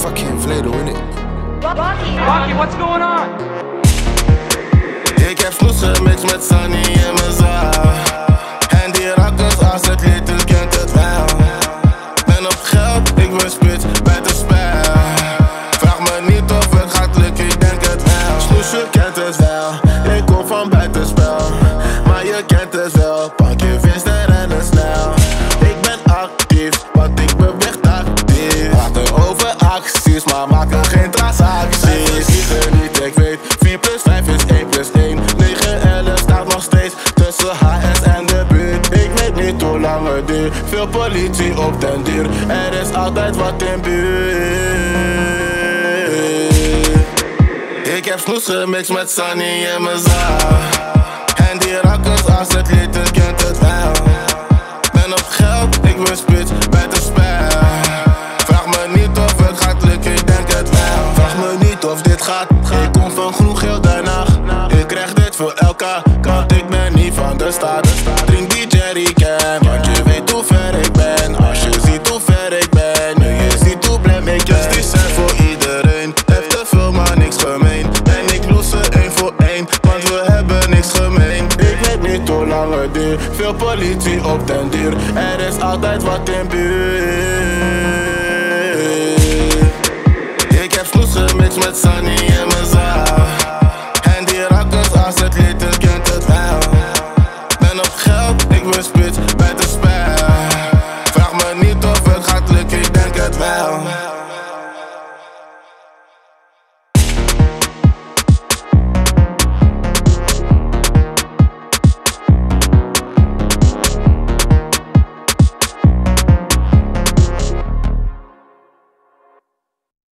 fucking Vledo, innit? Rocky, what's going on? Ik heb snoesen mix met Sunny mijn acties, maar maken geen transacties. Liegen niet, ik weet, 4 plus 5 is 1 plus 1. 9 L staat nog steeds tussen HS en de buurt. Ik weet niet hoe lang het duurt, veel politie op den duur. Er is altijd wat in buurt. Ik heb snoes gemixt met Sunny in mijn. En die rakkers als het lied, gaat. Ik kom van groen geel daarna. Ik krijg dit voor elkaar, want ik ben niet van de stad. Drink die jerrycan, want je weet hoe ver ik ben. Als je ziet hoe ver ik ben, nu je ziet hoe blij ik ben. Die zijn voor iedereen, heeft te veel maar niks gemeen. En ik loes ze één voor één, want we hebben niks gemeen. Ik weet niet hoe lang het duurt, veel politie op den duur. Er is altijd wat in buurt. Ik heb gemixt met Sunny Wow.